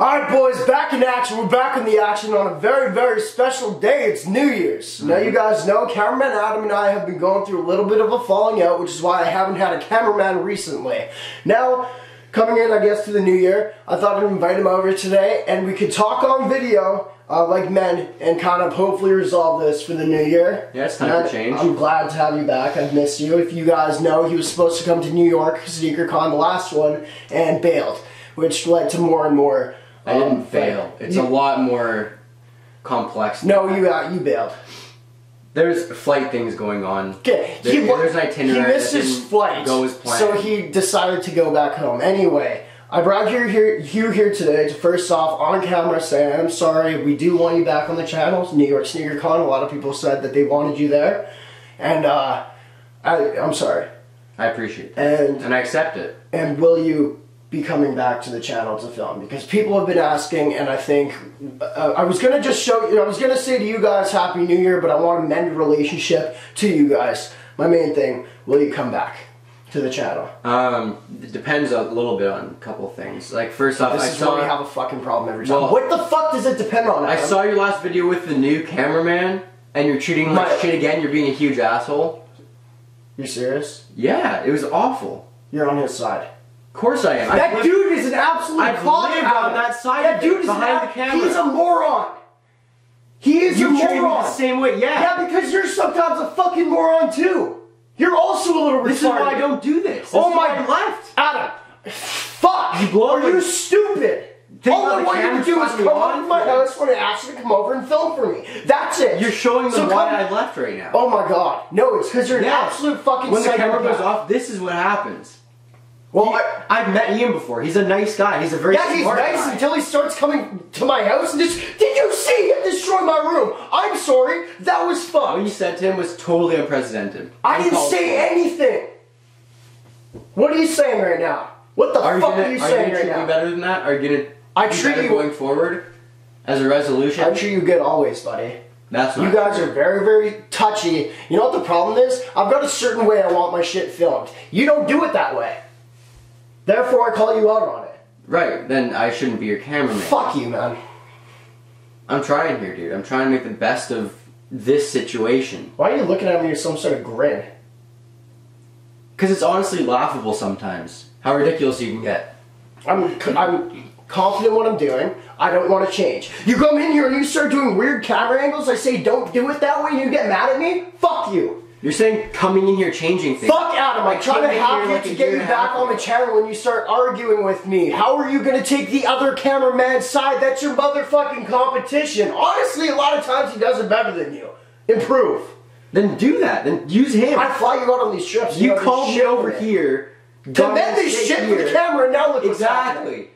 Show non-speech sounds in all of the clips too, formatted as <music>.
Alright boys, back in action. We're back in the action on a very, very special day. It's New Year's. Now you guys know, cameraman Adam and I have been going through a little bit of a falling out, which is why I haven't had a cameraman recently. Now, coming in, I guess, to the new year, I thought I'd invite him over today and we could talk on video uh, like men and kind of hopefully resolve this for the new year. Yeah, it's time And for change. I'm glad to have you back. I've missed you. If you guys know, he was supposed to come to New York, SneakerCon, the last one, and bailed, which led to more and more. I um, didn't fail. It's you- a lot more complex. No, you uh, you bailed. There's flight things going on. Okay, There- there's an itinerary He missed his flight, go as planned. so he decided to go back home. Anyway, I brought you here, you here today to first off on camera say I'm sorry. We do want you back on the channels. New York Sneaker Con. A lot of people said that they wanted you there, and uh, I, I'm sorry. I appreciate that. And And I accept it. and will you be coming back to the channel to film? Because people have been asking, and I think uh, I was gonna just show you. I was gonna say to you guys, Happy New Year, but I want to mend a relationship to you guys. My main thing: Will you come back to the channel? Um, it depends a little bit on a couple things. Like first off, This I is saw where we have a fucking problem every time. Well- what the fuck does it depend on? I saw your last video with the new cameraman, and you're treating like My- shit again. You're being a huge asshole. You're serious? Yeah, it was awful. You're on his side. Of course I am. That I've lived- dude is an absolute I've clown, lived on that side That of dude is behind an, the camera. He's a moron. He is You a treat me moron. the same way. Yeah. Yeah, because you're sometimes a fucking moron too. You're also a little retarded. This is why I don't do this. This Oh my- I left. Adam, fuck! You blow Are my- you stupid? Think All I want you to do is come over to my me. house when I ask you to come over and film for me. That's it. You're showing them So why I left right now. Oh my god. No, it's because you're Yeah. an absolute fucking when the camera goes off, this is what happens. Well, I, I've met Ian before. He's a nice guy. He's a very yeah, he's nice guy. until he starts coming to my house and just. Did you see him destroy my room? I'm sorry. That was fucked. what you said to him was totally unprecedented. I didn't say anything. What are you saying right now? What the Are fuck gonna, are you are saying you right now? me better than that? Are you gonna I treat you- going forward as a resolution? I treat you good always, buddy. That's You guys are very, very touchy. You know what the problem is? I've got a certain way I want my shit filmed. You don't do it that way. Therefore, I call you out on it. right. Then I shouldn't be your cameraman. Fuck you, man. I'm trying here, dude. I'm trying to make the best of this situation Why are you looking at me with some sort of grin? because it's honestly laughable sometimes how ridiculous you can get. I'm, I'm confident what I'm doing. I don't want to change. You come in here and you start doing weird camera angles. I say don't do it that way, and you get mad at me. Fuck you. You're saying coming in here changing things. Fuck Adam. I try to have you like to get you back on the channel when you start arguing with me. How are you gonna take the other cameraman's side? That's your motherfucking competition. Honestly, a lot of times he does it better than you. Improve. Then do that. Then use him. I fly you out on these trips. you know, called me over it. here. To mend this shit for the camera and now look. Exactly.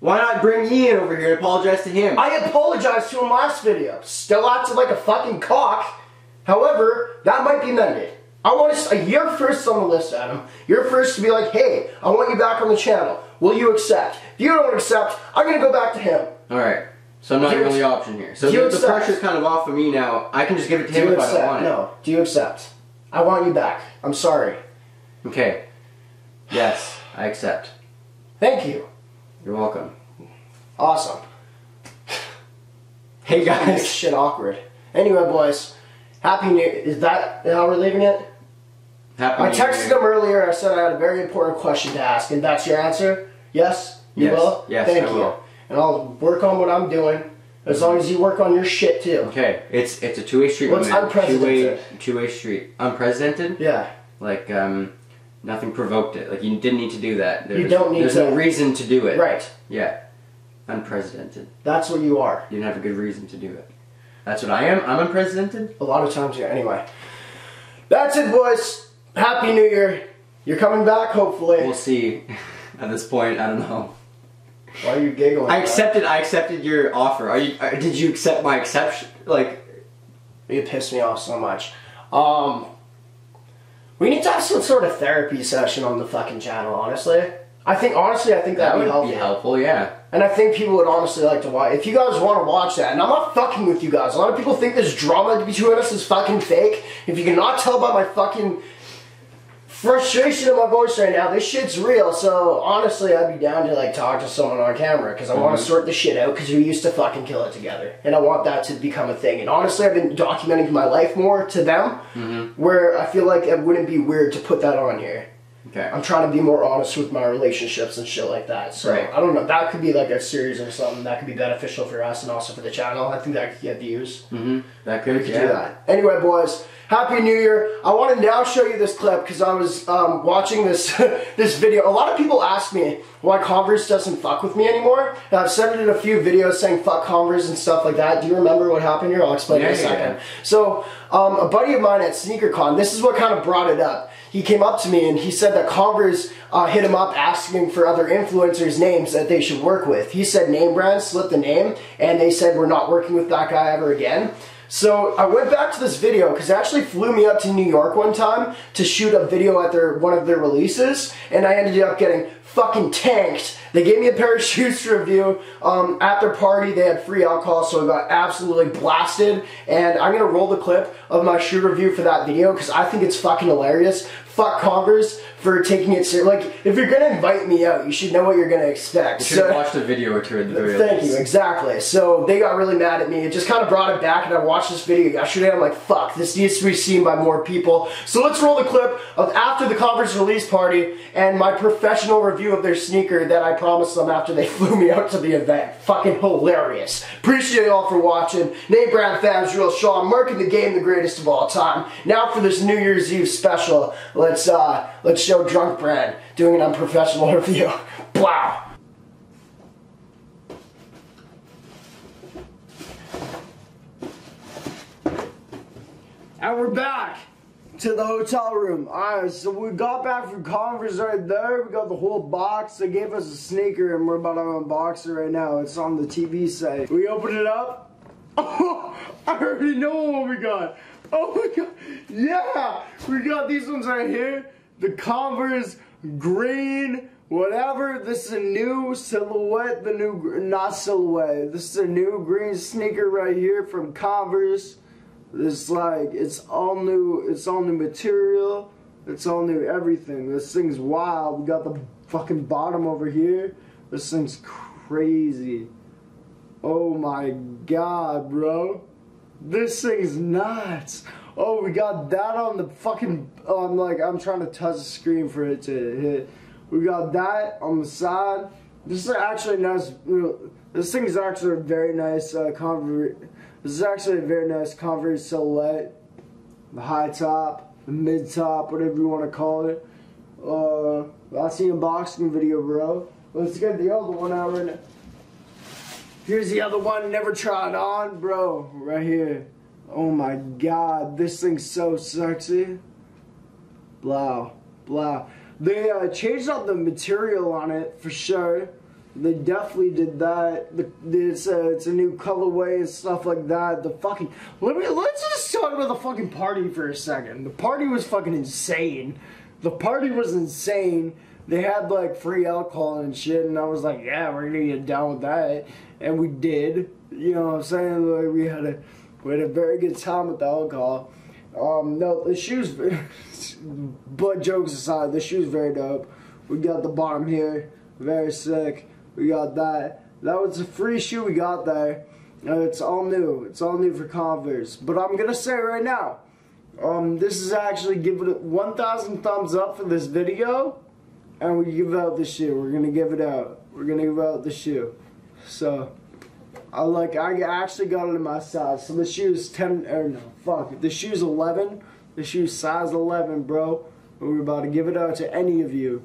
Why not bring Ian over here and apologize to him? I apologized to him last video. Still acted like a fucking cock. However, that might be mended. I want to. You're first on the list, Adam. You're first to be like, hey, I want you back on the channel. Will you accept? If you don't accept, I'm gonna go back to him. All right. So I'm not your only option here. So you the, the pressure's kind of off of me now. I can just give it to Do him if I don't accept? want it. No. Do you accept? I want you back. I'm sorry. Okay. Yes, I accept. Thank you. You're welcome. Awesome. Hey guys. shit awkward. Anyway, boys. Happy New. Is that how we're leaving it? Happy I texted him earlier. I said I had a very important question to ask, and that's your answer. Yes, you Yes. will. Yes, Thank I you. will. And I'll work on what I'm doing as long as you work on your shit too. Okay, it's it's a two way street. What's unprecedented? Two way two way street. Unprecedented. Yeah. Like um, nothing provoked it. Like you didn't need to do that. There's, don't need There's to. no reason to do it. Right. Yeah. Unprecedented. That's what you are. You didn't have a good reason to do it. That's what I am. I'm unprecedented. A lot of times, yeah. Anyway, that's it, boys. Happy New Year. You're coming back, hopefully. We'll see. <laughs> At this point, I don't know. Why are you giggling? I accepted. I accepted your offer. Are you? uh, Did you accept my exception? Like, You pissed me off so much. Um, we need to have some sort of therapy session on the fucking channel. Honestly, I think honestly, I think that that'd be helpful. be helpful. Yeah. And I think people would honestly like to watch. If you guys want to watch that, and I'm not fucking with you guys. A lot of people think this drama between us is fucking fake. If you cannot tell by my fucking frustration in my voice right now. This shit's real. So honestly, I'd be down to like talk to someone on camera because I want to mm-hmm. sort the shit out because we used to fucking kill it together, and I want that to become a thing. And honestly, I've been documenting my life more to them, mm-hmm. where I feel like it wouldn't be weird to put that on here. Okay. I'm trying to be more honest with my relationships and shit like that. So Right. I don't know. That could be like a series or something that could be beneficial for us and also for the channel. I think that could get views. Mm-hmm. That We could, could yeah. do that. Anyway, boys, happy New Year! I want to now show you this clip because I was um, watching this <laughs> this video. A lot of people ask me why Converse doesn't fuck with me anymore. And I've said it in a few videos saying fuck Converse and stuff like that. Do you remember what happened here? I'll explain in a Yeah, yeah, second. yeah. So, um, a buddy of mine at SneakerCon, this is what kind of brought it up. He came up to me and he said that Converse uh, hit him up asking for other influencers' names that they should work with. He said NameBran, slipped the name, and they said we're not working with that guy ever again. So I went back to this video because they actually flew me up to New York one time to shoot a video at their one of their releases, and I ended up getting fucking tanked. They gave me a pair of <laughs> shoes to review. Um, at their party, they had free alcohol, so I got absolutely blasted. And I'm gonna roll the clip of my shoe review for that video because I think it's fucking hilarious. Fuck Converse for taking it serious. Like, if you're gonna invite me out, you should know what you're gonna expect. You should have So- watched a video or two in the very Thank least. you, exactly. So they got really mad at me. It just kind of brought it back, and I watched this video yesterday. I'm like, fuck, this needs to be seen by more people. So let's roll the clip of after the Converse release party and my professional review of their sneaker that I promised them after they <laughs> flew me out to the event. Fucking hilarious. Appreciate y'all for watching. NameBran fans, real Sean, marking the game the greatest of all time. Now for this New Year's Eve special, let's uh let's show Drunk Bran doing an unprofessional review. Wow. <laughs> And we're back to the hotel room. Alright, so we got back from Converse right there. We got the whole box. They gave us a sneaker and we're about to unbox it right now. It's on the TV site. We open it up. Oh, <laughs> I already know what we got. Oh my god. Yeah! We got these ones right here. The Converse green, whatever. This is a new silhouette. The new, not silhouette. This is a new green sneaker right here from Converse. It's like it's all new. It's all new material. It's all new everything. This thing's wild. We got the fucking bottom over here. This thing's crazy. Oh my god, bro. This thing's nuts. Oh, we got that on the fucking. Oh, I'm like, I'm trying to touch the screen for it to hit. We got that on the side. This is actually nice. This thing is actually a very nice uh. This is actually a very nice Converse silhouette. The high top, the mid top, whatever you want to call it. Uh, that's the unboxing video, bro. Let's get the other one out right now. Here's the other one, never tried on, bro. Right here. Oh my god, this thing's so sexy. Blow, blow. They uh, changed out the material on it for sure. They definitely did that. The, it's, a, it's a new colorway and stuff like that. The fucking let me let's just talk about the fucking party for a second. The party was fucking insane. The party was insane. They had like free alcohol and shit, and I was like, yeah, we're gonna get down with that, and we did. You know what I'm saying? Like we had a we had a very good time with the alcohol. Um, no, the shoes, <laughs> but jokes aside, the shoes very dope. We got the bottom here, very sick. We got that. That was a free shoe we got there. It's all new. It's all new for Converse. But I'm gonna say right now, um, this is actually giving it 1,000 thumbs up for this video, and we give out the shoe. We're gonna give it out. We're gonna give out the shoe. So. I like I actually got it in my size. So the shoe is ten or no fuck. The shoe's eleven. The shoe's size eleven, bro. We're about to give it out to any of you.